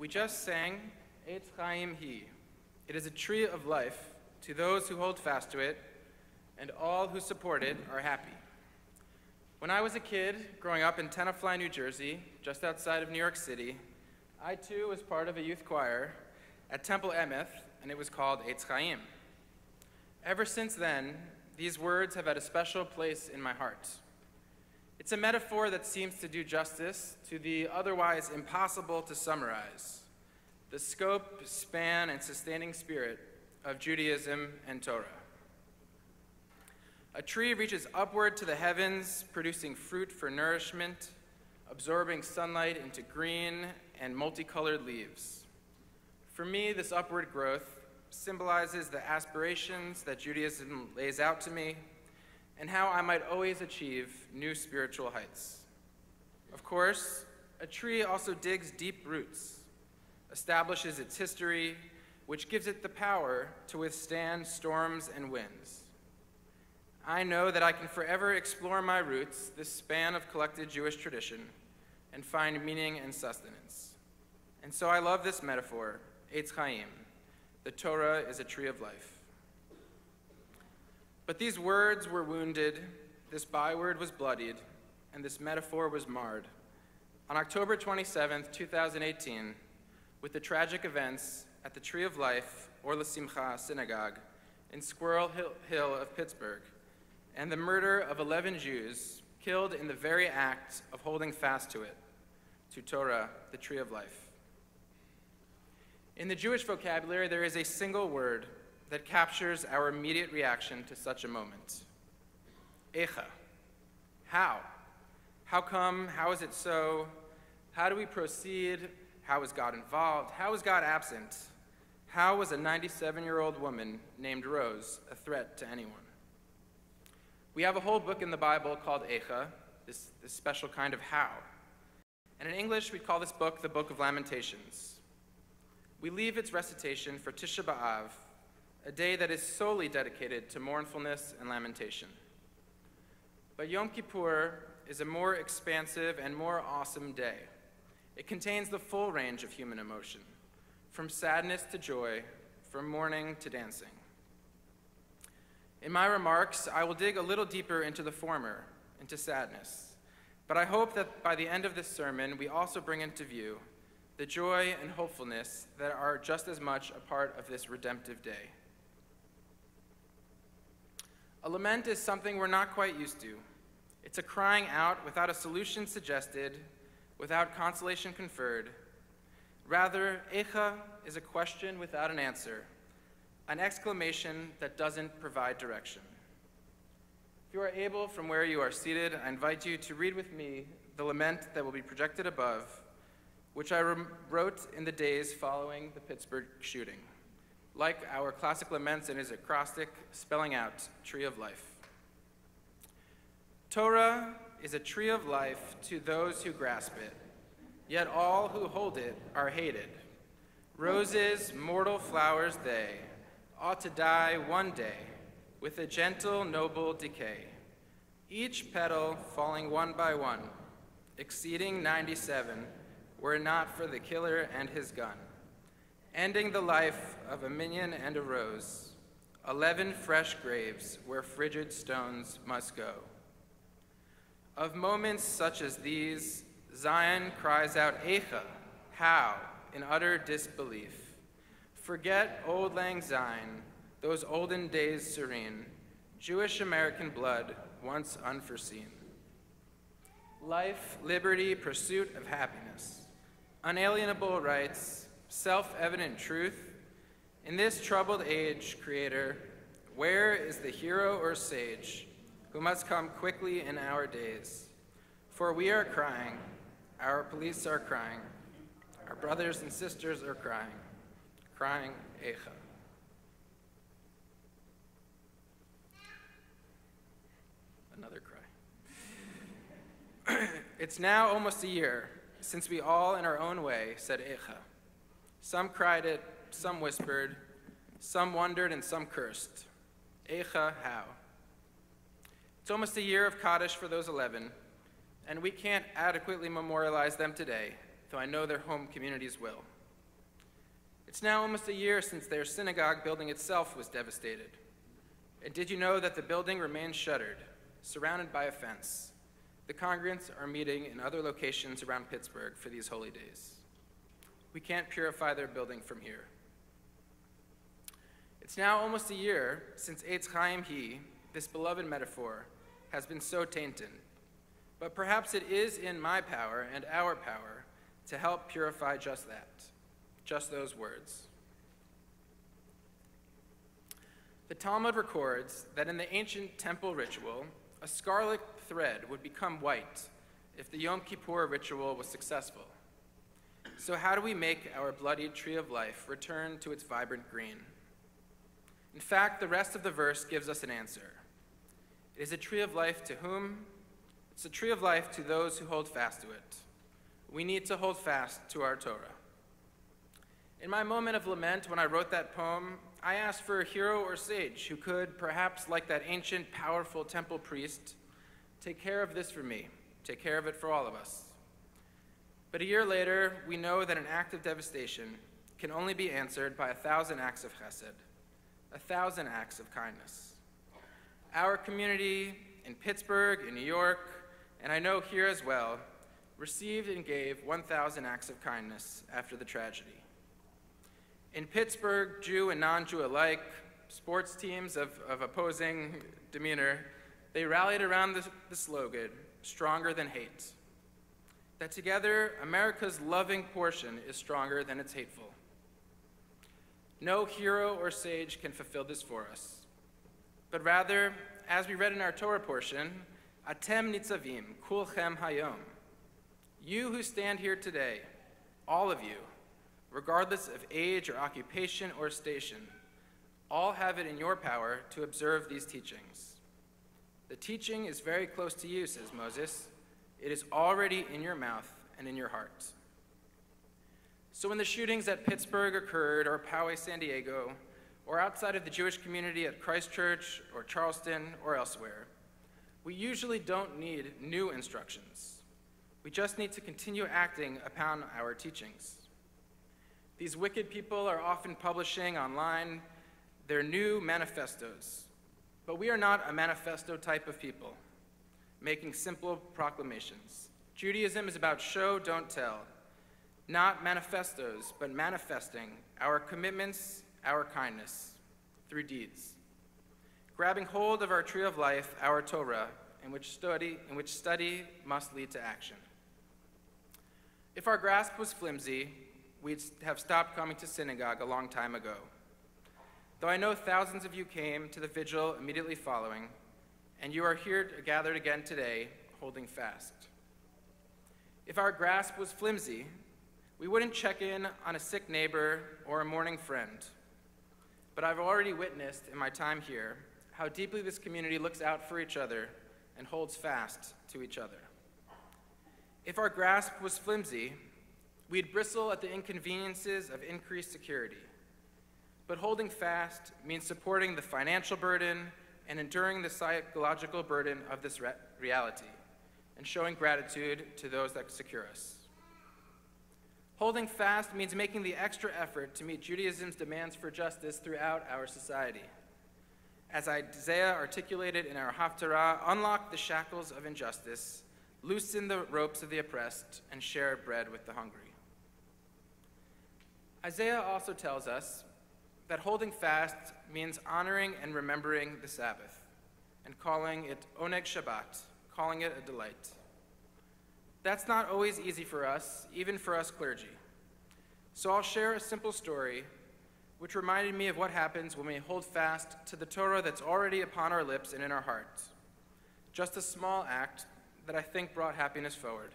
We just sang Eitz Chaim Hi. It is a tree of life to those who hold fast to it, and all who support it are happy. When I was a kid, growing up in Tenafly, New Jersey, just outside of New York City, I too was part of a youth choir at Temple Emeth, and it was called Eitz Chaim. Ever since then, these words have had a special place in my heart. It's a metaphor that seems to do justice to the otherwise impossible to summarize the scope, span, and sustaining spirit of Judaism and Torah. A tree reaches upward to the heavens, producing fruit for nourishment, absorbing sunlight into green and multicolored leaves. For me, this upward growth symbolizes the aspirations that Judaism lays out to me and how I might always achieve new spiritual heights. Of course, a tree also digs deep roots, establishes its history, which gives it the power to withstand storms and winds. I know that I can forever explore my roots, this span of collected Jewish tradition, and find meaning and sustenance. And so I love this metaphor, Eitz Chaim. The Torah is a tree of life. But these words were wounded, this byword was bloodied, and this metaphor was marred. On October 27, 2018, with the tragic events at the Tree of Life, or L'Simcha Synagogue, in Squirrel Hill, of Pittsburgh, and the murder of 11 Jews killed in the very act of holding fast to it, to Torah, the Tree of Life. In the Jewish vocabulary, there is a single word that captures our immediate reaction to such a moment. Echa. How? How come? How is it so? How do we proceed? How is God involved? How is God absent? How was a 97 year old woman named Rose a threat to anyone? We have a whole book in the Bible called Echa, this, this special kind of how. And in English, we call this book the Book of Lamentations. We leave its recitation for Tisha B'Av, a day that is solely dedicated to mournfulness and lamentation. But Yom Kippur is a more expansive and more awesome day. It contains the full range of human emotion, from sadness to joy, from mourning to dancing. In my remarks, I will dig a little deeper into the former, into sadness. But I hope that by the end of this sermon, we also bring into view the joy and hopefulness that are just as much a part of this redemptive day. A lament is something we're not quite used to. It's a crying out without a solution suggested, without consolation conferred. Rather, echa is a question without an answer, an exclamation that doesn't provide direction. If you are able, from where you are seated, I invite you to read with me the lament that will be projected above which I wrote in the days following the Pittsburgh shooting. Like our classic laments in his acrostic spelling out Tree of Life. Torah is a tree of life to those who grasp it, yet all who hold it are hated. Roses, mortal flowers they, ought to die one day with a gentle, noble decay, each petal falling one by one, exceeding 97 were not for the killer and his gun, ending the life of a minyan and a rose, eleven fresh graves where frigid stones must go. Of moments such as these, Zion cries out, Echa, how, in utter disbelief. Forget auld lang syne, those olden days serene, Jewish American blood once unforeseen. Life, liberty, pursuit of happiness unalienable rights, self evident truth. In this troubled age, Creator, where is the hero or sage who must come quickly in our days? For we are crying, our police are crying, our brothers and sisters are crying, crying, Echa. Another cry. it's now almost a year since we all, in our own way, said Echa. Some cried it, some whispered, some wondered, and some cursed. Echa, how? It's almost a year of Kaddish for those 11, and we can't adequately memorialize them today, though I know their home communities will. It's now almost a year since their synagogue building itself was devastated. And did you know that the building remains shuttered, surrounded by a fence? The congregants are meeting in other locations around Pittsburgh for these holy days. We can't purify their building from here. It's now almost a year since Eitz Chaim He, this beloved metaphor, has been so tainted. But perhaps it is in my power and our power to help purify just that, just those words. The Talmud records that in the ancient temple ritual, a scarlet thread would become white if the Yom Kippur ritual was successful. So, how do we make our bloodied tree of life return to its vibrant green? In fact, the rest of the verse gives us an answer. It is a tree of life to whom? It's a tree of life to those who hold fast to it. We need to hold fast to our Torah. In my moment of lament, when I wrote that poem, I asked for a hero or sage who could, perhaps like that ancient, powerful temple priest, take care of this for me, take care of it for all of us. But a year later, we know that an act of devastation can only be answered by a thousand acts of chesed, a thousand acts of kindness. Our community in Pittsburgh, in New York, and I know here as well, received and gave 1,000 acts of kindness after the tragedy. In Pittsburgh, Jew and non Jew alike, sports teams of, of opposing demeanor, they rallied around the, the slogan, stronger than hate. That together, America's loving portion is stronger than its hateful. No hero or sage can fulfill this for us. But rather, as we read in our Torah portion, Atem nitzavim, kulchem hayom. You who stand here today, all of you, regardless of age or occupation or station, all have it in your power to observe these teachings. The teaching is very close to you, says Moses. It is already in your mouth and in your heart. So when the shootings at Pittsburgh occurred, or Poway, San Diego, or outside of the Jewish community at Christchurch, or Charleston, or elsewhere, we usually don't need new instructions. We just need to continue acting upon our teachings. These wicked people are often publishing online their new manifestos, but we are not a manifesto type of people, making simple proclamations. Judaism is about show, don't tell, not manifestos, but manifesting our commitments, our kindness through deeds. Grabbing hold of our tree of life, our Torah, in which study, in which study must lead to action. If our grasp was flimsy, we'd have stopped coming to synagogue a long time ago. Though I know thousands of you came to the vigil immediately following, and you are here gathered again today, holding fast. If our grasp was flimsy, we wouldn't check in on a sick neighbor or a mourning friend. But I've already witnessed in my time here how deeply this community looks out for each other and holds fast to each other. If our grasp was flimsy, We'd bristle at the inconveniences of increased security. But holding fast means supporting the financial burden and enduring the psychological burden of this re reality, and showing gratitude to those that secure us. Holding fast means making the extra effort to meet Judaism's demands for justice throughout our society. As Isaiah articulated in our Haftarah, unlock the shackles of injustice, loosen the ropes of the oppressed, and share bread with the hungry. Isaiah also tells us that holding fast means honoring and remembering the Sabbath and calling it Oneg Shabbat, calling it a delight. That's not always easy for us, even for us clergy. So I'll share a simple story which reminded me of what happens when we hold fast to the Torah that's already upon our lips and in our hearts. Just a small act that I think brought happiness forward.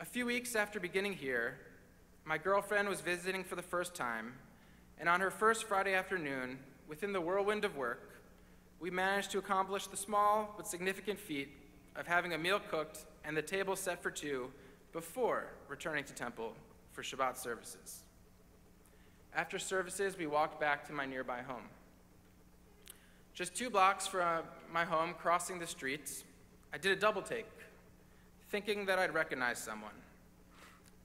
A few weeks after beginning here, my girlfriend was visiting for the first time, and on her first Friday afternoon, within the whirlwind of work, we managed to accomplish the small but significant feat of having a meal cooked and the table set for two before returning to temple for Shabbat services. After services, we walked back to my nearby home. Just two blocks from uh, my home, crossing the streets, I did a double take, thinking that I'd recognize someone.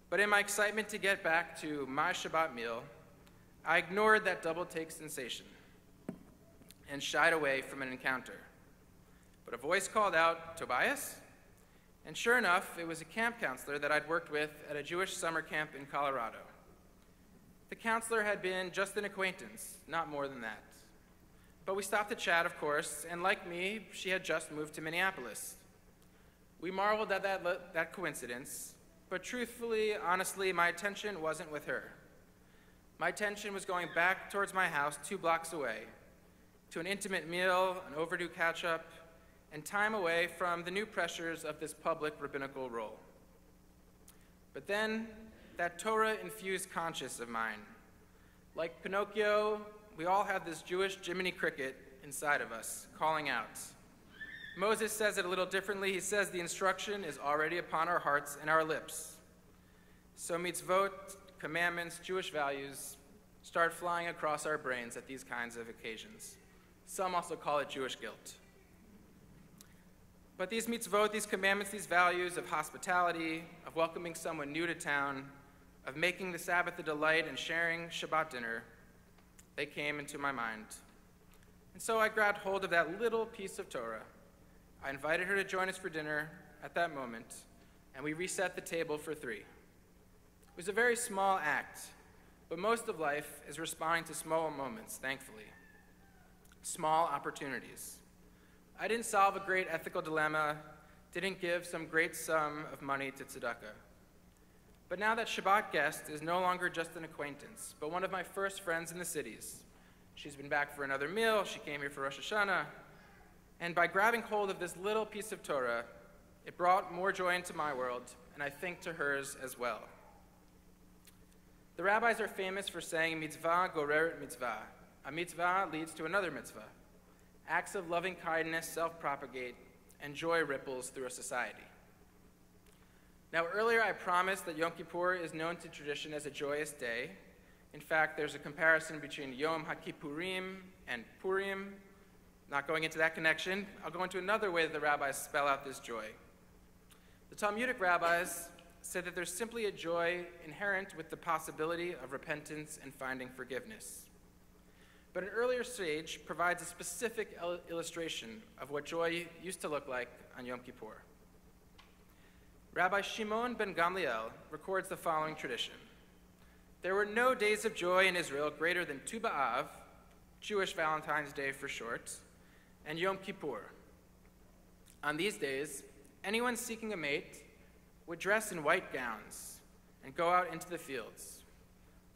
But in my excitement to get back to my Shabbat meal, I ignored that double take sensation and shied away from an encounter. But a voice called out, Tobias? And sure enough, it was a camp counselor that I'd worked with at a Jewish summer camp in Colorado. The counselor had been just an acquaintance, not more than that. But we stopped to chat, of course, and like me, she had just moved to Minneapolis. We marveled at that, that coincidence, but truthfully, honestly, my attention wasn't with her. My attention was going back towards my house two blocks away, to an intimate meal, an overdue catch up, and time away from the new pressures of this public rabbinical role. But then, that Torah infused conscience of mine. Like Pinocchio, we all have this Jewish Jiminy Cricket inside of us, calling out. Moses says it a little differently. He says the instruction is already upon our hearts and our lips. So mitzvot, commandments, Jewish values start flying across our brains at these kinds of occasions. Some also call it Jewish guilt. But these mitzvot, these commandments, these values of hospitality, of welcoming someone new to town, of making the Sabbath a delight and sharing Shabbat dinner, they came into my mind. And so I grabbed hold of that little piece of Torah. I invited her to join us for dinner at that moment, and we reset the table for three. It was a very small act, but most of life is responding to small moments, thankfully. Small opportunities. I didn't solve a great ethical dilemma, didn't give some great sum of money to tzedakah. But now that Shabbat guest is no longer just an acquaintance, but one of my first friends in the cities. She's been back for another meal, she came here for Rosh Hashanah, and by grabbing hold of this little piece of Torah, it brought more joy into my world, and I think to hers as well. The rabbis are famous for saying mitzvah goreret mitzvah. A mitzvah leads to another mitzvah. Acts of loving kindness self propagate, and joy ripples through a society. Now, earlier I promised that Yom Kippur is known to tradition as a joyous day. In fact, there's a comparison between Yom HaKippurim and Purim. Not going into that connection, I'll go into another way that the rabbis spell out this joy. The Talmudic rabbis said that there's simply a joy inherent with the possibility of repentance and finding forgiveness. But an earlier stage provides a specific illustration of what joy used to look like on Yom Kippur. Rabbi Shimon ben Gamliel records the following tradition. There were no days of joy in Israel greater than Tu B'Av, Jewish Valentine's Day for short, and Yom Kippur. On these days, anyone seeking a mate would dress in white gowns and go out into the fields.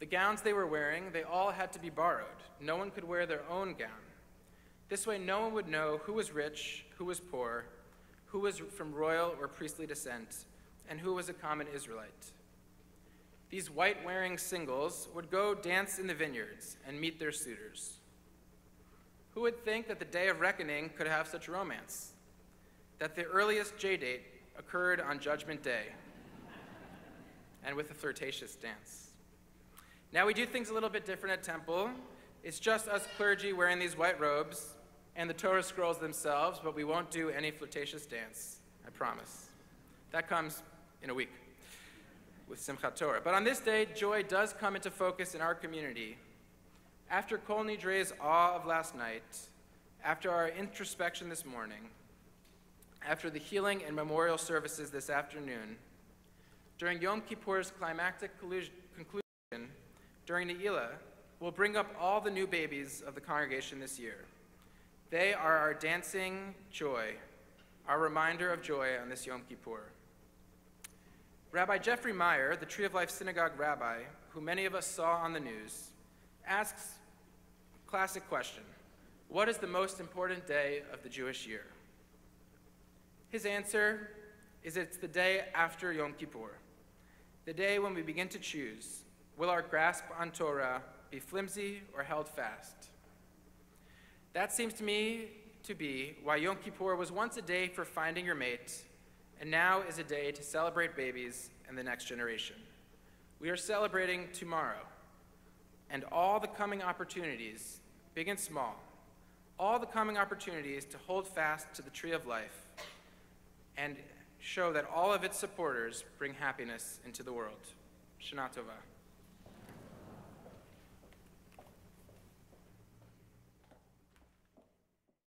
The gowns they were wearing, they all had to be borrowed. No one could wear their own gown. This way, no one would know who was rich, who was poor, who was from royal or priestly descent, and who was a common Israelite. These white wearing singles would go dance in the vineyards and meet their suitors. Who would think that the day of reckoning could have such romance? That the earliest JDate occurred on Judgment Day, and with a flirtatious dance. Now we do things a little bit different at Temple. It's just us clergy wearing these white robes and the Torah scrolls themselves, but we won't do any flirtatious dance, I promise. That comes in a week with Simchat Torah. But on this day, joy does come into focus in our community. After Kol Nidre's awe of last night, after our introspection this morning, after the healing and memorial services this afternoon, during Yom Kippur's climactic conclusion, during Ne'ilah will bring up all the new babies of the congregation this year. They are our dancing joy, our reminder of joy on this Yom Kippur. Rabbi Jeffrey Meyer, the Tree of Life Synagogue rabbi, who many of us saw on the news, asks classic question, what is the most important day of the Jewish year? His answer is it's the day after Yom Kippur, the day when we begin to choose Will our grasp on Torah be flimsy or held fast? That seems to me to be why Yom Kippur was once a day for finding your mate, and now is a day to celebrate babies and the next generation. We are celebrating tomorrow and all the coming opportunities, big and small, all the coming opportunities to hold fast to the tree of life and show that all of its supporters bring happiness into the world. Shana Tova.